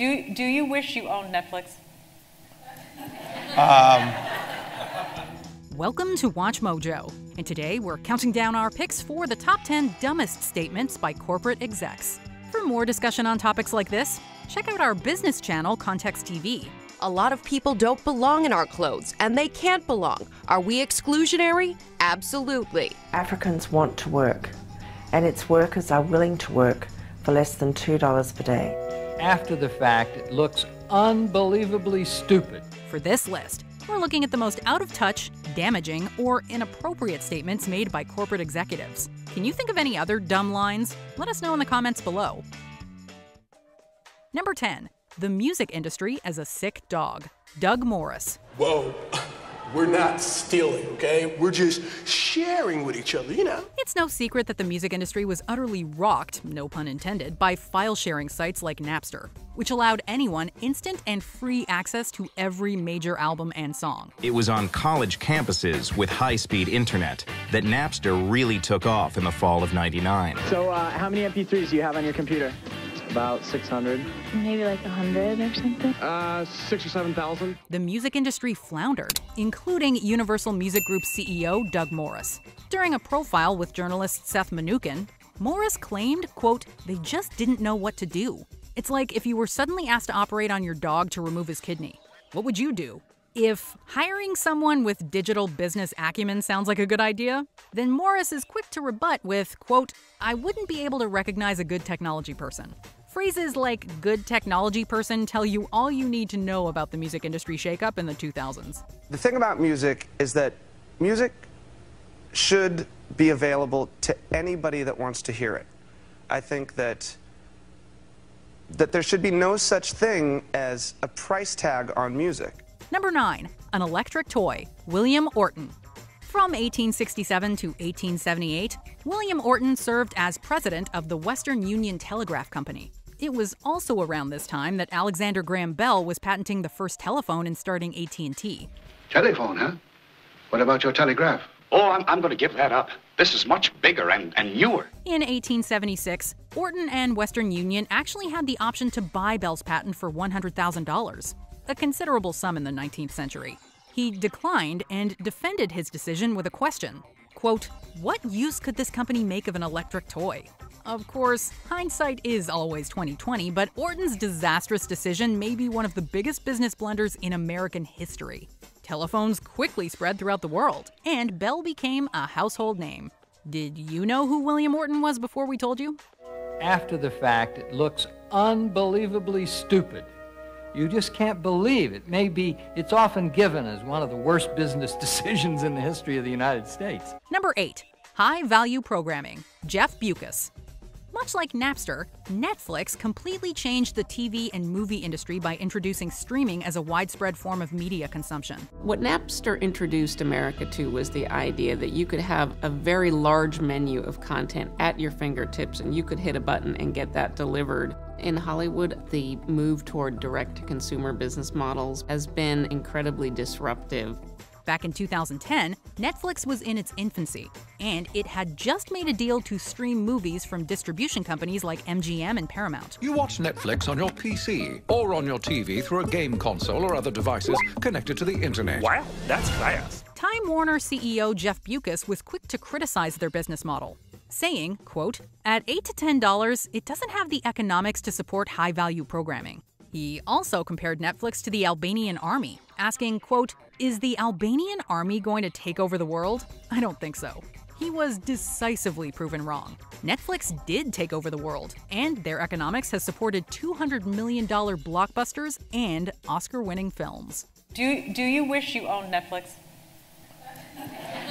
Do, do you wish you owned Netflix? Um, Welcome to Watch Mojo, and today we're counting down our picks for the top 10 dumbest statements by corporate execs. For more discussion on topics like this, check out our business channel, Context TV. A lot of people don't belong in our clothes, and they can't belong. Are we exclusionary? Absolutely. Africans want to work, and its workers are willing to work for less than $2 per day. After the fact, it looks unbelievably stupid. For this list, we're looking at the most out of touch, damaging, or inappropriate statements made by corporate executives. Can you think of any other dumb lines? Let us know in the comments below. Number 10. The music industry as a sick dog. Doug Morris. Whoa, we're not stealing, okay? We're just sharing with each other, you know? It's no secret that the music industry was utterly rocked, no pun intended, by file sharing sites like Napster, which allowed anyone instant and free access to every major album and song. It was on college campuses with high speed internet that Napster really took off in the fall of 99. So, uh, how many MP3s do you have on your computer? About 600. Maybe like 100 or something? Uh, six or 7,000. The music industry floundered, including Universal Music Group CEO Doug Morris. During a profile with journalist Seth Mnookin, Morris claimed, quote, they just didn't know what to do. It's like if you were suddenly asked to operate on your dog to remove his kidney. What would you do? If hiring someone with digital business acumen sounds like a good idea, then Morris is quick to rebut with, quote, I wouldn't be able to recognize a good technology person. Phrases like good technology person tell you all you need to know about the music industry shakeup in the 2000s. The thing about music is that music should be available to anybody that wants to hear it. I think that that there should be no such thing as a price tag on music. Number 9. An electric toy. William Orton. From 1867 to 1878, William Orton served as president of the Western Union Telegraph Company. It was also around this time that Alexander Graham Bell was patenting the first telephone and starting AT&T. Telephone, huh? What about your telegraph? Oh, I'm, I'm going to give that up. This is much bigger and, and newer. In 1876, Orton and Western Union actually had the option to buy Bell's patent for $100,000, a considerable sum in the 19th century. He declined and defended his decision with a question. Quote, what use could this company make of an electric toy? Of course, hindsight is always 2020, but Orton's disastrous decision may be one of the biggest business blunders in American history. Telephones quickly spread throughout the world, and Bell became a household name. Did you know who William Orton was before we told you? After the fact, it looks unbelievably stupid. You just can't believe it. Maybe it's often given as one of the worst business decisions in the history of the United States. Number 8. High Value Programming. Jeff Bewkes. Much like Napster, Netflix completely changed the TV and movie industry by introducing streaming as a widespread form of media consumption. What Napster introduced America to was the idea that you could have a very large menu of content at your fingertips and you could hit a button and get that delivered. In Hollywood, the move toward direct to consumer business models has been incredibly disruptive. Back in 2010, Netflix was in its infancy, and it had just made a deal to stream movies from distribution companies like MGM and Paramount. You watch Netflix on your PC or on your TV through a game console or other devices connected to the internet. Wow, that's fast. Time Warner CEO Jeff Bewkes was quick to criticize their business model, saying, quote, "At 8 to 10 dollars, it doesn't have the economics to support high-value programming." He also compared Netflix to the Albanian army, asking, quote, Is the Albanian army going to take over the world? I don't think so. He was decisively proven wrong. Netflix did take over the world, and their economics has supported $200 million blockbusters and Oscar winning films. Do, do you wish you owned Netflix?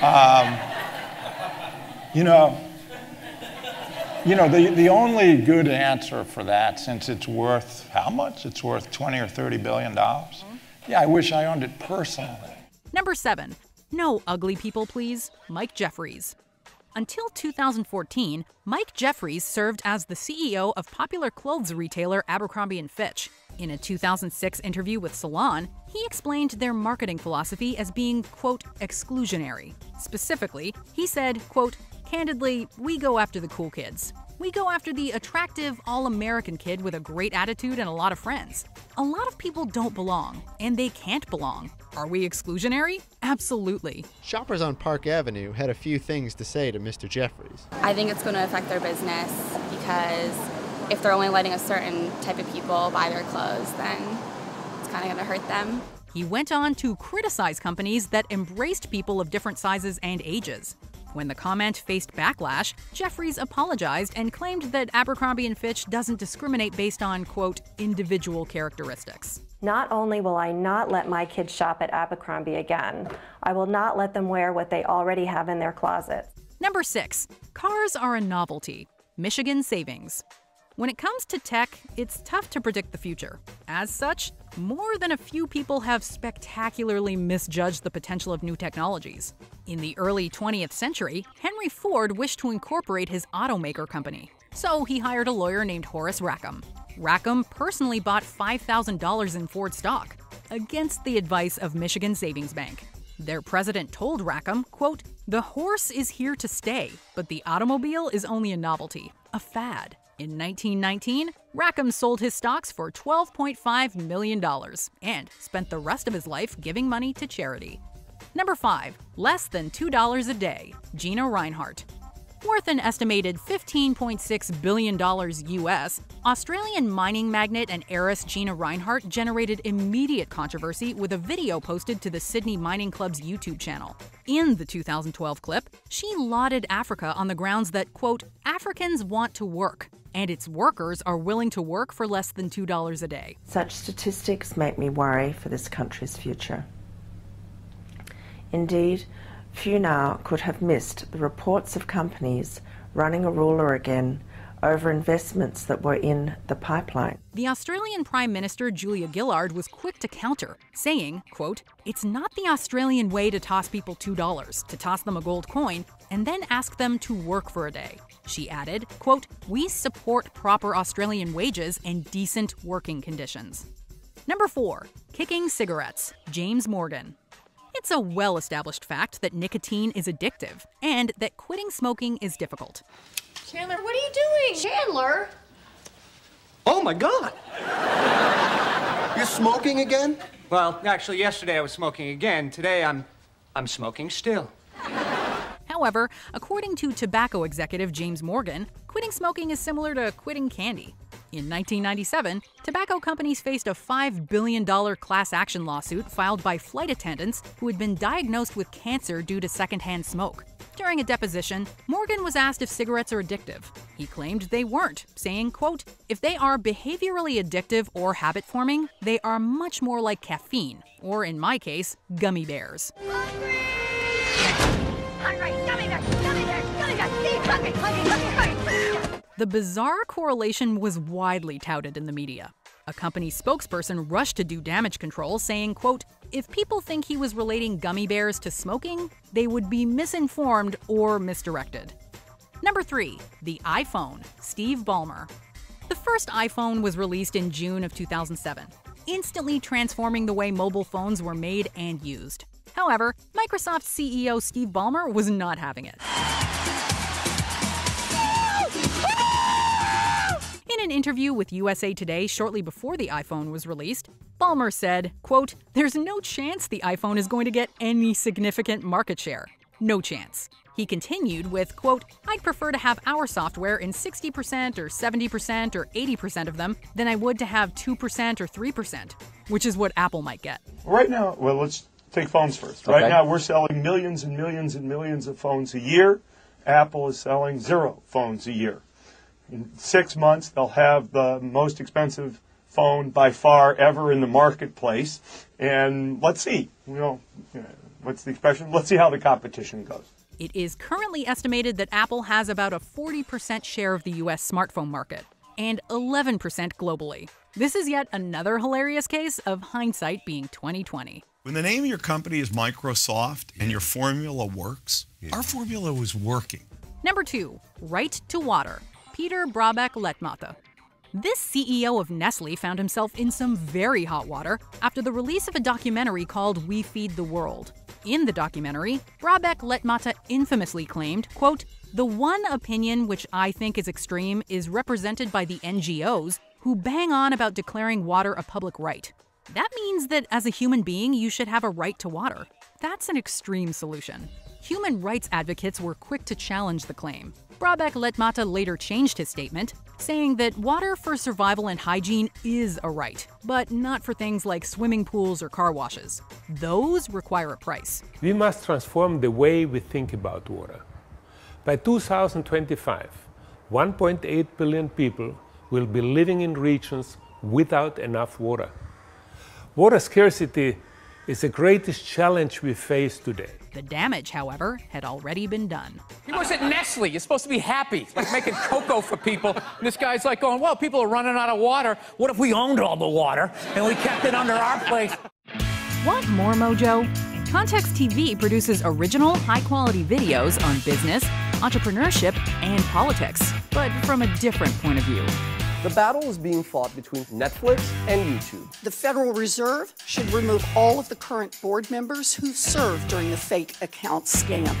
Um, you know, you know, the, the only good answer for that, since it's worth how much? It's worth 20 or 30 billion dollars. Yeah, I wish I owned it personally. Number seven, no ugly people, please. Mike Jeffries. Until 2014, Mike Jeffries served as the CEO of popular clothes retailer Abercrombie & Fitch. In a 2006 interview with Salon, he explained their marketing philosophy as being, quote, exclusionary. Specifically, he said, quote, Candidly, we go after the cool kids. We go after the attractive, all American kid with a great attitude and a lot of friends. A lot of people don't belong, and they can't belong. Are we exclusionary? Absolutely. Shoppers on Park Avenue had a few things to say to Mr. Jeffries. I think it's going to affect their business because if they're only letting a certain type of people buy their clothes, then it's kind of going to hurt them. He went on to criticize companies that embraced people of different sizes and ages. When the comment faced backlash, Jeffries apologized and claimed that Abercrombie & Fitch doesn't discriminate based on, quote, individual characteristics. Not only will I not let my kids shop at Abercrombie again, I will not let them wear what they already have in their closet. Number 6. Cars are a novelty. Michigan Savings. When it comes to tech, it's tough to predict the future. As such, more than a few people have spectacularly misjudged the potential of new technologies. In the early 20th century, Henry Ford wished to incorporate his automaker company. So he hired a lawyer named Horace Rackham. Rackham personally bought $5,000 in Ford stock, against the advice of Michigan Savings Bank. Their president told Rackham, quote, The horse is here to stay, but the automobile is only a novelty, a fad. In 1919, Rackham sold his stocks for $12.5 million and spent the rest of his life giving money to charity. Number 5. Less than $2 a day. Gina Rinehart. Worth an estimated $15.6 billion US, Australian mining magnate and heiress Gina Rinehart generated immediate controversy with a video posted to the Sydney Mining Club's YouTube channel. In the 2012 clip, she lauded Africa on the grounds that, quote, Africans want to work, and its workers are willing to work for less than $2 a day. Such statistics make me worry for this country's future. Indeed, few now could have missed the reports of companies running a ruler again over investments that were in the pipeline. The Australian Prime Minister Julia Gillard was quick to counter, saying, quote, "It's not the Australian way to toss people $2, to toss them a gold coin and then ask them to work for a day." She added, quote, "We support proper Australian wages and decent working conditions." Number 4, kicking cigarettes. James Morgan. It's a well established fact that nicotine is addictive and that quitting smoking is difficult. Chandler, what are you doing? Chandler! Oh my god! You're smoking again? Well, actually, yesterday I was smoking again. Today I'm. I'm smoking still. However, according to tobacco executive James Morgan, quitting smoking is similar to quitting candy. In 1997, tobacco companies faced a $5 billion class action lawsuit filed by flight attendants who had been diagnosed with cancer due to secondhand smoke. During a deposition, Morgan was asked if cigarettes are addictive. He claimed they weren't, saying, quote, "If they are behaviorally addictive or habit forming, they are much more like caffeine, or in my case, gummy bears." The bizarre correlation was widely touted in the media. A company spokesperson rushed to do damage control, saying, quote, if people think he was relating gummy bears to smoking, they would be misinformed or misdirected. Number 3. The iPhone, Steve Ballmer. The first iPhone was released in June of 2007, instantly transforming the way mobile phones were made and used. However, Microsoft CEO Steve Ballmer was not having it. An interview with USA Today shortly before the iPhone was released, Ballmer said, quote, "There's no chance the iPhone is going to get any significant market share. No chance." He continued with, quote, I'd prefer to have our software in 60% or 70% or 80% of them than I would to have 2% or 3%, which is what Apple might get. Right now, well, let's take phones first. Right Okay. now, we're selling millions and millions and millions of phones a year. Apple is selling zero phones a year. In six months, they'll have the most expensive phone by far ever in the marketplace. And let's see, you know, what's the expression? Let's see how the competition goes. It is currently estimated that Apple has about a 40% share of the US smartphone market and 11% globally. This is yet another hilarious case of hindsight being 2020. When the name of your company is Microsoft and your formula works, our formula was working. Number 2, Right to Water. Peter Brabeck Letmathe. This CEO of Nestle found himself in some very hot water after the release of a documentary called We Feed the World. In the documentary, Brabeck Letmathe infamously claimed, quote, the one opinion which I think is extreme is represented by the NGOs who bang on about declaring water a public right. That means that as a human being, you should have a right to water. That's an extreme solution. Human rights advocates were quick to challenge the claim. Brabeck Letmathe later changed his statement, saying that water for survival and hygiene is a right, but not for things like swimming pools or car washes. Those require a price. We must transform the way we think about water. By 2025, 1.8 billion people will be living in regions without enough water. Water scarcity is the greatest challenge we face today. The damage, however, had already been done. He was at Nestle. You're supposed to be happy, like making cocoa for people. And this guy's like going, well, people are running out of water. What if we owned all the water and we kept it under our place? Want more mojo? Context TV produces original, high quality videos on business, entrepreneurship, and politics, but from a different point of view. The battle is being fought between Netflix and YouTube. The Federal Reserve should remove all of the current board members who served during the fake account scam.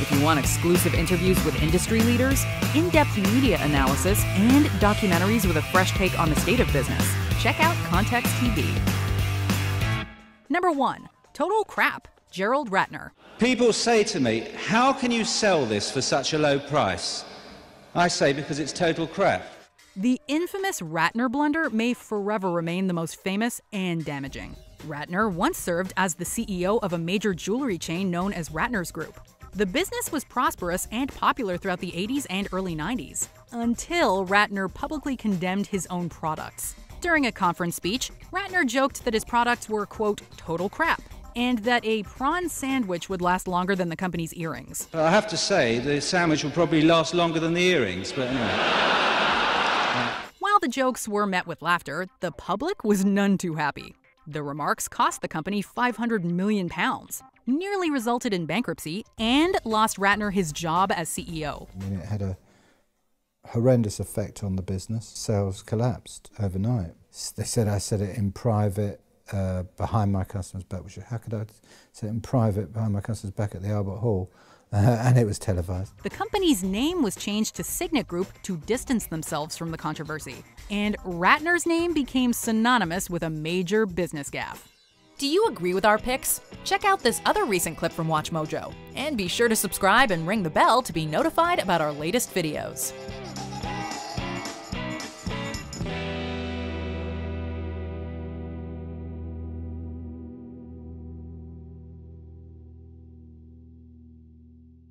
If you want exclusive interviews with industry leaders, in depth media analysis, and documentaries with a fresh take on the state of business, check out Context TV. Number 1 Total Crap, Gerald Ratner. People say to me, How can you sell this for such a low price? I say, Because it's total crap. The infamous Ratner blunder may forever remain the most famous and damaging. Ratner once served as the CEO of a major jewelry chain known as Ratner's Group. The business was prosperous and popular throughout the 80s and early 90s, until Ratner publicly condemned his own products. During a conference speech, Ratner joked that his products were, quote, total crap, and that a prawn sandwich would last longer than the company's earrings. I have to say, the sandwich will probably last longer than the earrings, but anyway. The jokes were met with laughter, the public was none too happy. The remarks cost the company 500 million pounds, nearly resulted in bankruptcy, and lost Ratner his job as CEO. I mean, it had a horrendous effect on the business. Sales collapsed overnight. They said I said it in private uh, behind my customers' back, which how could I say it in private behind my customers' back at the Albert Hall? Uh, and it was televised. The company's name was changed to Signet Group to distance themselves from the controversy, and Ratner's name became synonymous with a major business gaffe. Do you agree with our picks? Check out this other recent clip from WatchMojo, and be sure to subscribe and ring the bell to be notified about our latest videos.